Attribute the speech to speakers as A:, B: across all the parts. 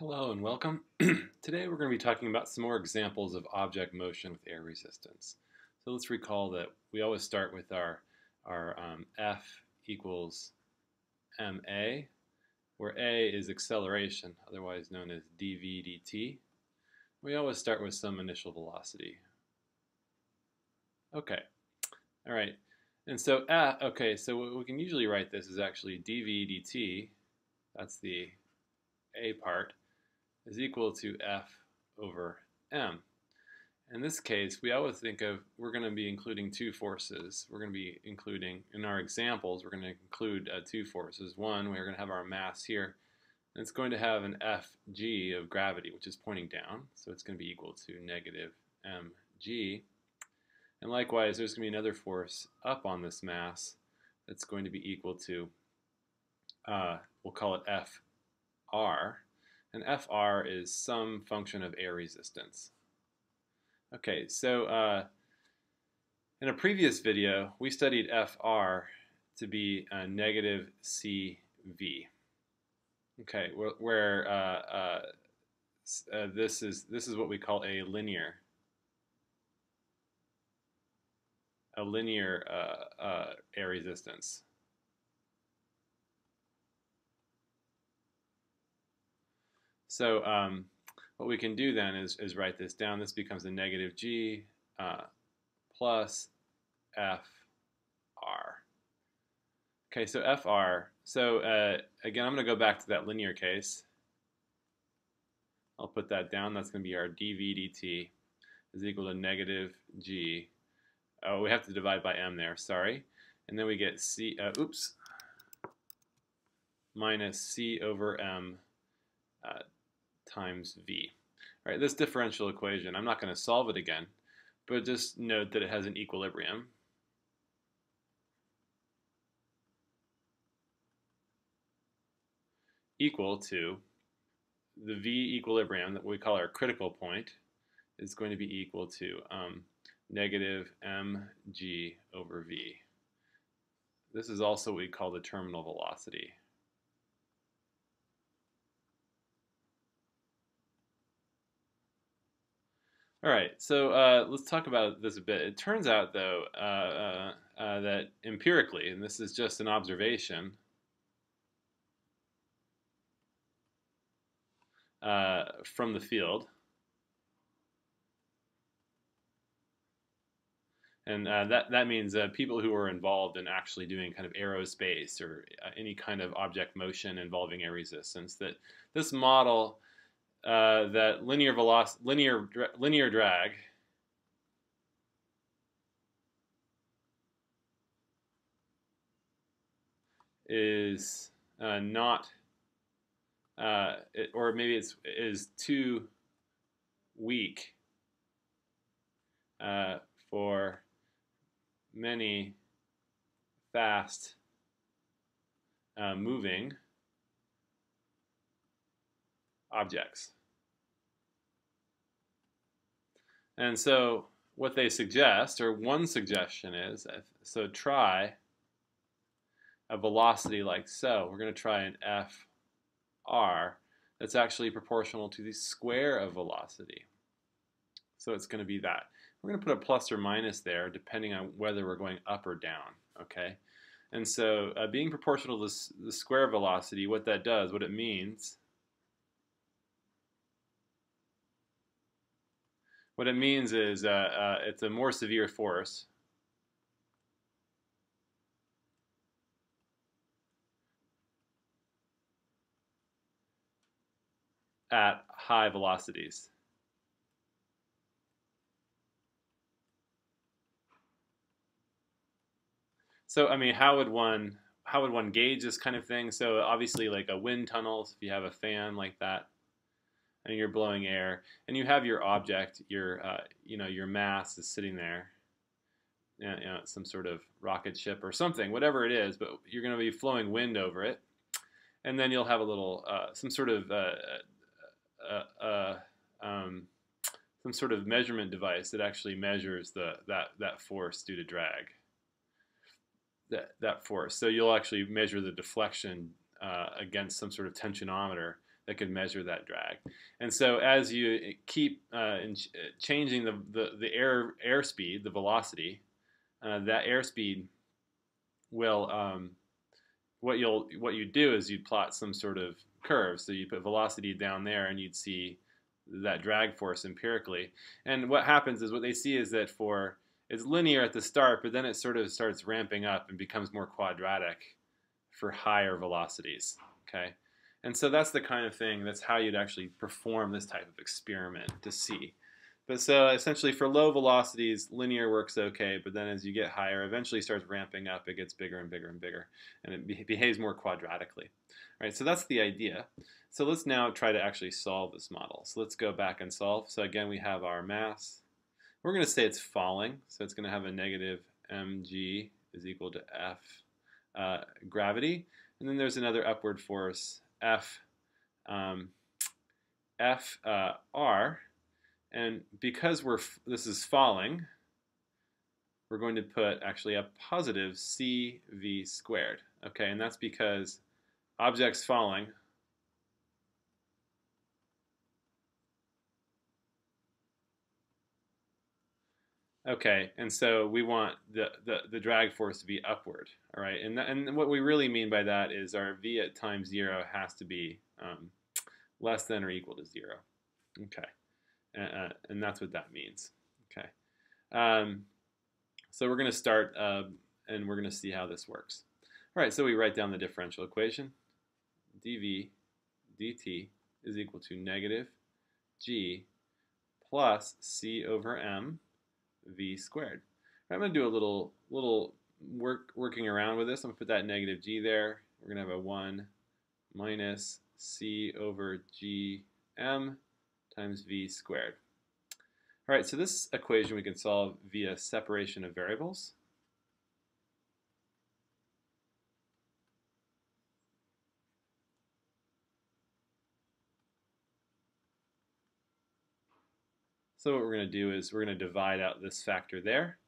A: Hello and welcome. Today we're going to be talking about some more examples of object motion with air resistance. So let's recall that we always start with our, our um, F equals ma, where a is acceleration, otherwise known as dv dt. We always start with some initial velocity. Okay, all right. And so, uh, okay, so what we can usually write this as actually dv dt, that's the a part, is equal to f over m. In this case, we always think of, we're going to be including two forces. We're going to be including, in our examples, we're going to include uh, two forces. One, we're going to have our mass here, and it's going to have an Fg of gravity, which is pointing down, so it's going to be equal to negative mg. And likewise, there's going to be another force up on this mass that's going to be equal to, uh, we'll call it Fr, and Fr is some function of air resistance. Okay, so uh, in a previous video, we studied Fr to be a negative CV. Okay, where, where uh, uh, uh, this is this is what we call a linear a linear uh, uh, air resistance. So um, what we can do then is, is write this down. This becomes a negative g uh, plus f r. Okay, so fr. So uh, again, I'm going to go back to that linear case. I'll put that down. That's going to be our dv dt is equal to negative g. Oh, we have to divide by m there. Sorry. And then we get c. Uh, oops. Minus c over m uh, times v. All right, this differential equation, I'm not going to solve it again, but just note that it has an equilibrium. equal to the v equilibrium that we call our critical point is going to be equal to um, negative mg over v. This is also what we call the terminal velocity. All right, so uh, let's talk about this a bit. It turns out, though, uh, uh, uh, that empirically, and this is just an observation, uh, from the field, and uh, that that means people who are involved in actually doing kind of aerospace or any kind of object motion involving air resistance, that this model uh, that linear velocity, linear linear drag is uh, not, uh, it, or maybe it's is too weak uh, for many fast uh, moving objects. And so what they suggest, or one suggestion is, so try a velocity like so. We're going to try an fr that's actually proportional to the square of velocity. So it's going to be that. We're going to put a plus or minus there depending on whether we're going up or down, okay? And so uh, being proportional to the square velocity, what that does, what it means What it means is uh, uh, it's a more severe force. at high velocities. So I mean, how would one how would one gauge this kind of thing? So obviously, like a wind tunnel, if you have a fan like that, and you're blowing air, and you have your object, your uh, you know your mass is sitting there, you know, some sort of rocket ship or something, whatever it is, but you're going to be flowing wind over it, and then you'll have a little uh, some sort of uh, uh, uh, um, some sort of measurement device that actually measures the that that force due to drag. That that force. So you'll actually measure the deflection uh, against some sort of tensionometer that could measure that drag. And so as you keep uh, changing the, the, the air airspeed, the velocity, uh, that airspeed will um, what you'll what you do is you'd plot some sort of curve. So you put velocity down there, and you'd see that drag force empirically. And what happens is what they see is that for it's linear at the start, but then it sort of starts ramping up and becomes more quadratic for higher velocities. Okay, and so that's the kind of thing. That's how you'd actually perform this type of experiment to see. But so essentially for low velocities, linear works okay, but then as you get higher, eventually starts ramping up, it gets bigger and bigger and bigger, and it be behaves more quadratically. All right, so that's the idea. So let's now try to actually solve this model. So let's go back and solve. So again, we have our mass. We're going to say it's falling, so it's going to have a negative mg is equal to f uh, gravity. And then there's another upward force, f, um, f uh, r, and because we're this is falling, we're going to put actually a positive CV squared. Okay, and that's because objects falling Okay, and so we want the, the, the drag force to be upward, all right? And, and what we really mean by that is our v at time zero has to be um, less than or equal to zero. Okay uh, and that's what that means. Okay, um, so we're to start uh, and we're to see how this works. All right, so we write down the differential equation. dv dt is equal to negative g plus c over m v squared. I'm going to do a little little work working around with this. I'm going to put that negative g there. We're going to have a 1 minus c over g m times v squared. All right, so this equation we can solve via separation of variables. So what we're going to do is we're going to divide out this factor there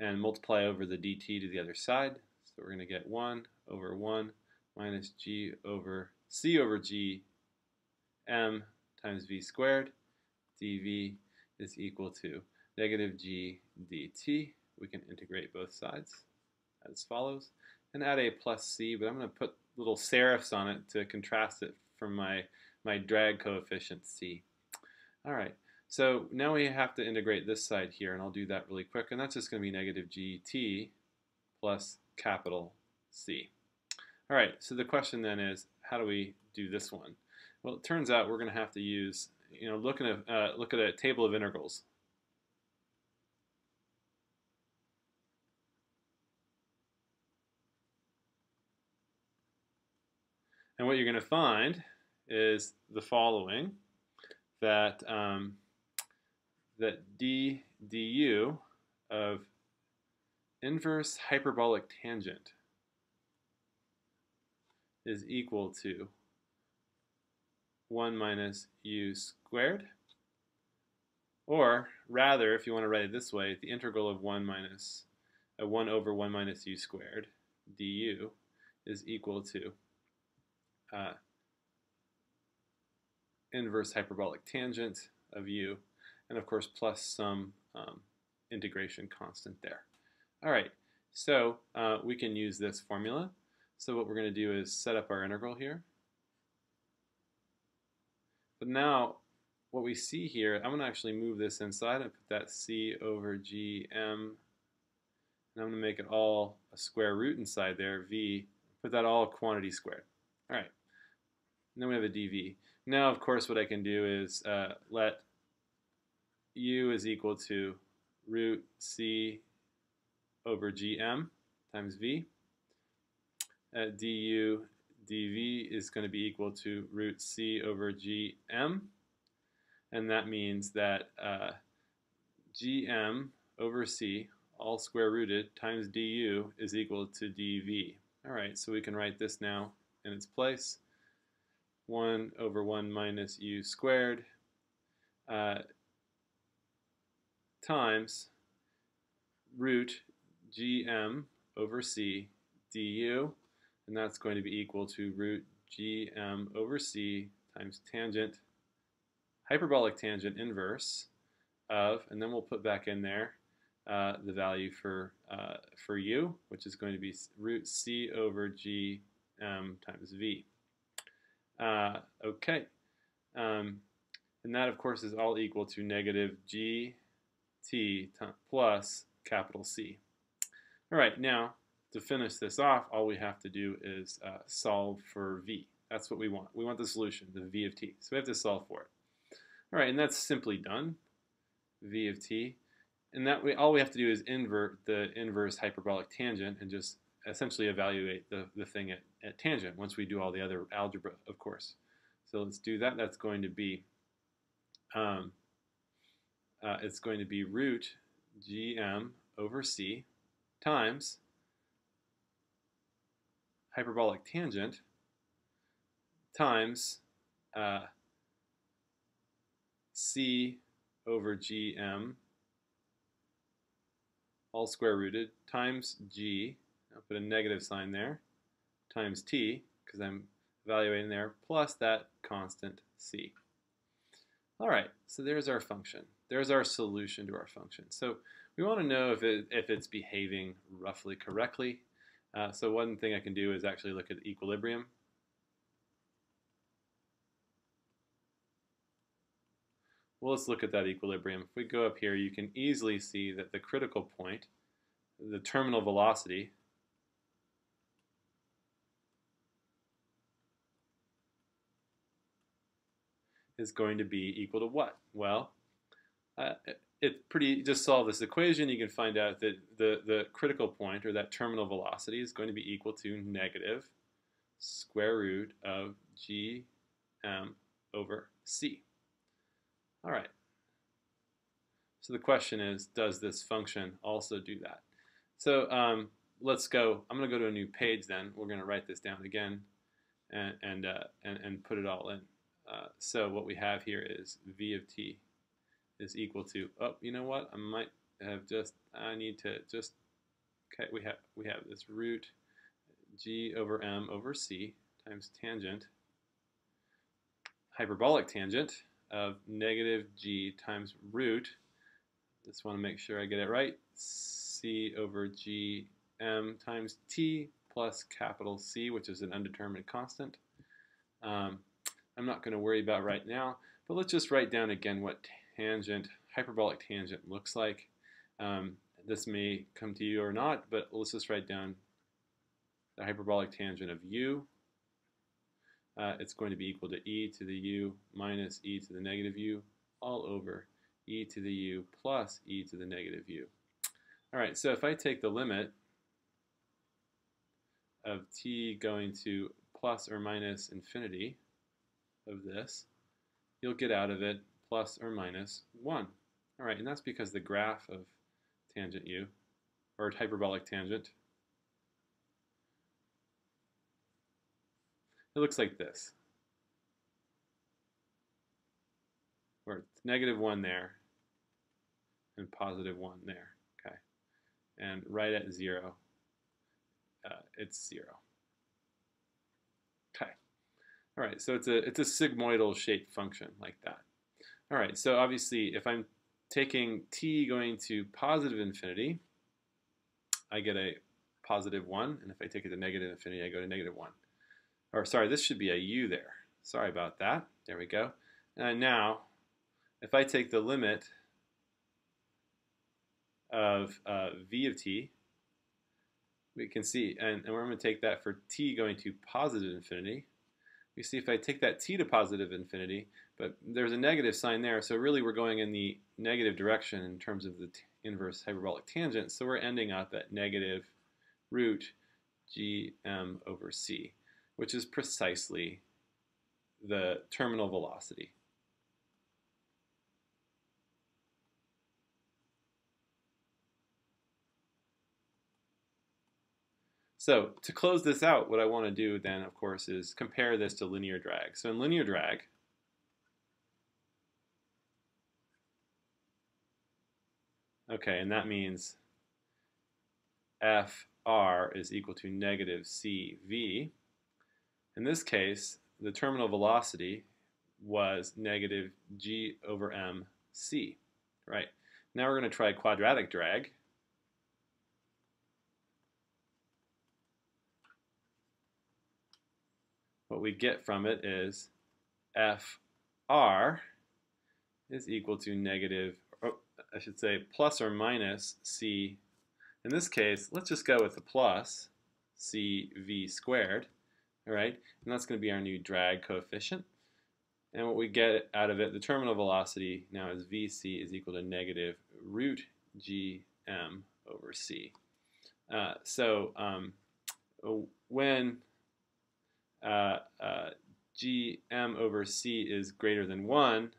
A: and multiply over the dt to the other side. So we're going to get 1 over 1 minus g over c over g m times v squared dv is equal to negative g dt. We can integrate both sides as follows and add a plus c, but I'm going to put little serifs on it to contrast it from my, my drag coefficient c. All right, so now we have to integrate this side here, and I'll do that really quick, and that's just going to be negative gt plus capital C. All right, so the question then is, how do we do this one? Well, it turns out we're going to have to use, you know, look at uh, look at a table of integrals. And what you're going to find is the following, that um, that d du of inverse hyperbolic tangent is equal to 1 minus u squared. Or rather, if you want to write it this way, the integral of 1 minus uh, 1 over 1 minus u squared du is equal to uh, inverse hyperbolic tangent of u, and of course plus some um, integration constant there. All right, so uh, we can use this formula. So what we're going to do is set up our integral here. But now what we see here, I'm going to actually move this inside and put that c over gm, and I'm going to make it all a square root inside there, v, put that all quantity squared. All right, and then we have a dv. Now, of course, what I can do is uh, let u is equal to root c over gm times v. Uh, du dv is going to be equal to root c over gm. And that means that uh, gm over c, all square rooted, times du is equal to dv. All right, so we can write this now in its place. 1 over 1 minus u squared uh, times root gm over c du and that's going to be equal to root gm over c times tangent, hyperbolic tangent inverse of, and then we'll put back in there uh, the value for uh, for u, which is going to be root c over g m times v. Uh, okay, um, and that of course is all equal to negative g t plus capital C. All right, now to finish this off, all we have to do is uh, solve for v. That's what we want. We want the solution, the v of t. So we have to solve for it. All right, and that's simply done. v of t. And that way, all we have to do is invert the inverse hyperbolic tangent and just essentially evaluate the, the thing at, at tangent once we do all the other algebra, of course. So let's do that. That's going to be, um, uh, it's going to be root gm over c times hyperbolic tangent times uh, c over gm all square rooted times g, I'll put a negative sign there, times t, because I'm evaluating there, plus that constant c. All right, so there's our function. There's our solution to our function. So we want to know if, it, if it's behaving roughly correctly. Uh, so one thing I can do is actually look at equilibrium. Well, let's look at that equilibrium. If we go up here, you can easily see that the critical point, the terminal velocity, is going to be equal to what? Well, uh, it's pretty, just solve this equation, you can find out that the, the critical point, or that terminal velocity, is going to be equal to negative square root of gm over c. All right. So the question is, does this function also do that? So um, let's go, I'm going to go to a new page then. We're going to write this down again and, and, uh, and, and put it all in. Uh, so what we have here is v of t is equal to, oh, you know what, I might have just, I need to just, okay, we have, we have this root g over m over c times tangent, hyperbolic tangent of negative g times root, just want to make sure I get it right, c over g m times t plus capital C, which is an undetermined constant. Um, I'm not going to worry about right now, but let's just write down again what tangent, hyperbolic tangent looks like. Um, this may come to you or not, but let's just write down the hyperbolic tangent of u. Uh, it's going to be equal to e to the u minus e to the negative u all over e to the u plus e to the negative u. All right, so if I take the limit of t going to plus or minus infinity of this, you'll get out of it plus or minus 1. All right, and that's because the graph of tangent u, or hyperbolic tangent, it looks like this. Where it's negative 1 there and positive 1 there, okay? And right at 0, uh, it's 0. Okay. All right, so it's a, it's a sigmoidal shaped function like that. All right, so obviously if I'm taking t going to positive infinity, I get a positive 1, and if I take it to negative infinity, I go to negative 1. Or sorry, this should be a u there. Sorry about that. There we go. And now, if I take the limit of uh, v of t, we can see, and, and we're going to take that for t going to positive infinity, we see if I take that t to positive infinity, but there's a negative sign there, so really we're going in the negative direction in terms of the inverse hyperbolic tangent, so we're ending up at negative root gm over c, which is precisely the terminal velocity. So to close this out, what I want to do then, of course, is compare this to linear drag. So in linear drag, okay, and that means FR is equal to negative CV. In this case, the terminal velocity was negative g over mc, right? Now we're going to try quadratic drag. What we get from it is fr is equal to negative, I should say plus or minus c. In this case, let's just go with the plus cv squared, all right? And that's going to be our new drag coefficient. And what we get out of it, the terminal velocity now is vc is equal to negative root gm over c. Uh, so um, when uh, uh, gm over c is greater than 1,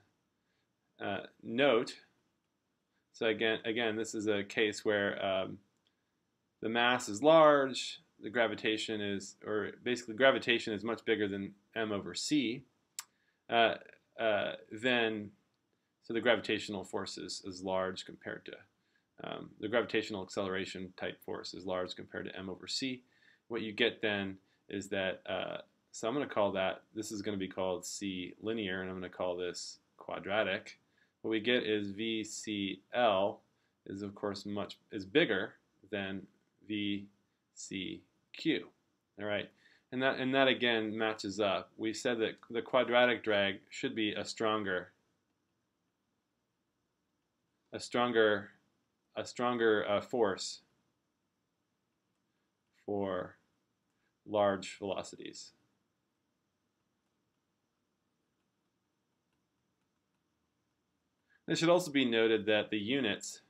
A: uh, note, so again, again, this is a case where um, the mass is large, the gravitation is, or basically gravitation is much bigger than m over c, uh, uh, then, so the gravitational force is, is large compared to, um, the gravitational acceleration type force is large compared to m over c. What you get then is that, uh, so I'm going to call that, this is going to be called c linear, and I'm going to call this quadratic. What we get is VCL is of course much is bigger than VCQ. All right, and that and that again matches up. We said that the quadratic drag should be a stronger, a stronger, a stronger uh, force for large velocities. It should also be noted that the units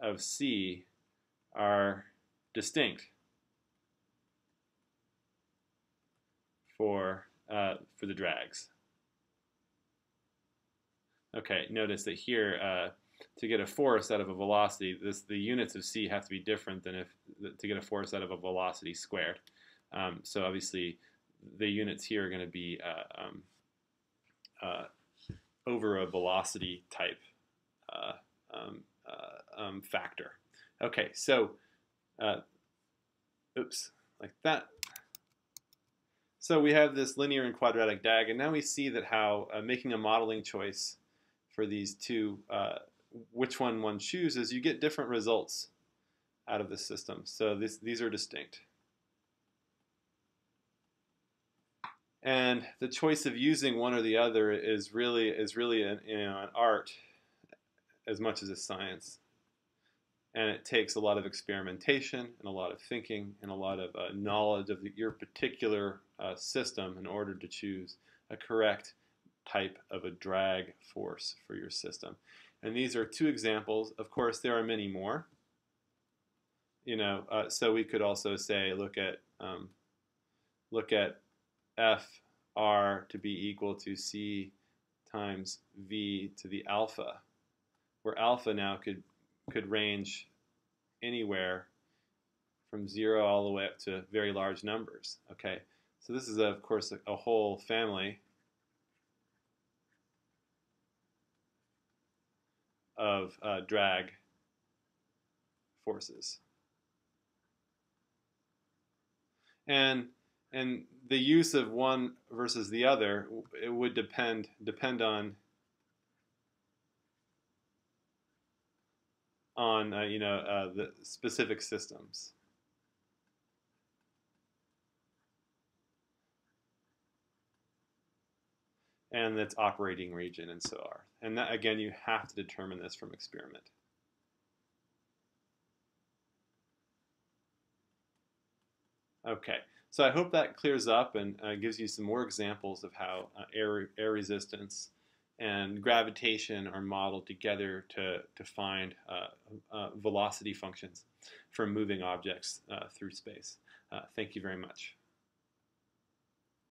A: of C are distinct for, uh, for the drags. Okay, notice that here, uh, to get a force out of a velocity, this, the units of c have to be different than if to get a force out of a velocity squared. Um, so obviously, the units here are going to be uh, um, uh, over a velocity type uh, um, uh, um, factor. Okay, so, uh, oops, like that. So we have this linear and quadratic drag, and now we see that how uh, making a modeling choice for these two, uh, which one one chooses, you get different results out of the system. So this, these are distinct. And the choice of using one or the other is really is really an, you know, an art as much as a science. And it takes a lot of experimentation and a lot of thinking and a lot of uh, knowledge of the, your particular uh, system in order to choose a correct type of a drag force for your system. And these are two examples. Of course there are many more. You know uh, so we could also say look at um, look at FR to be equal to C times V to the alpha, where alpha now could, could range anywhere from zero all the way up to very large numbers. Okay, so this is of course a, a whole family of uh, drag forces. And and the use of one versus the other it would depend depend on on uh, you know uh, the specific systems. and its operating region and so on. And that, again, you have to determine this from experiment. Okay. So I hope that clears up and uh, gives you some more examples of how uh, air, air resistance and gravitation are modeled together to, to find uh, uh velocity functions for moving objects uh, through space. Thank you very much.